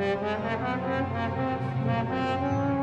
Thank you.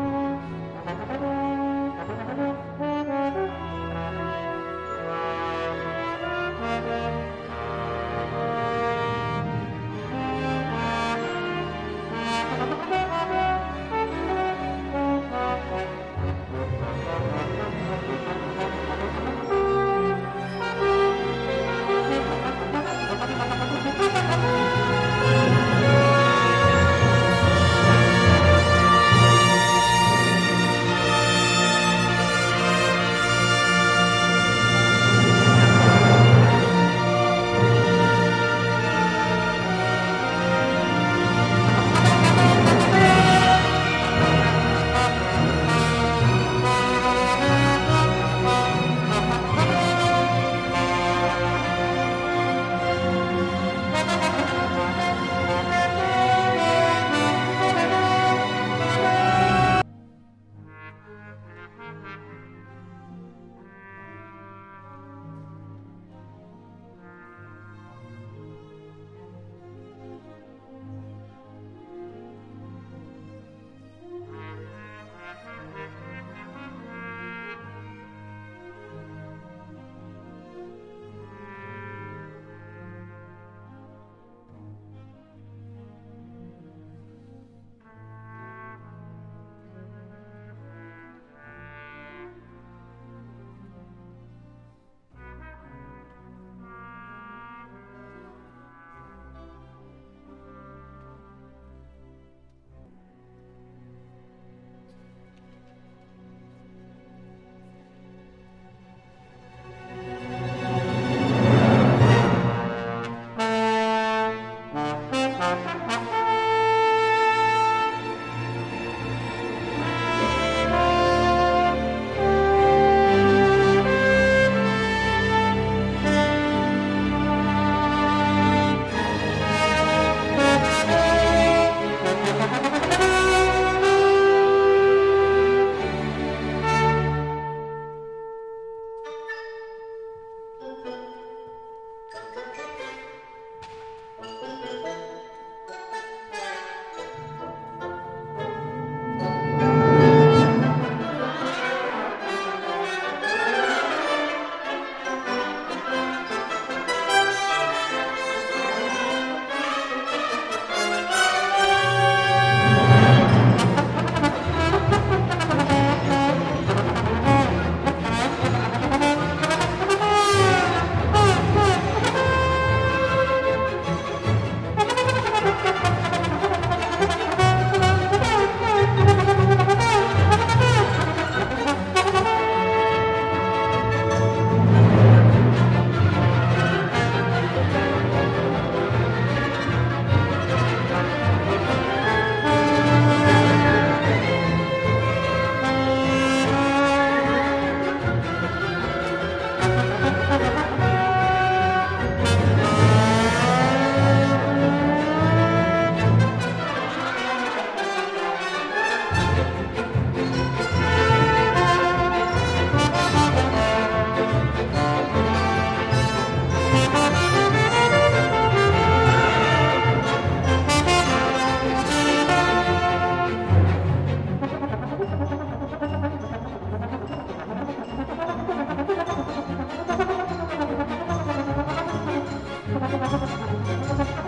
ハハハハ!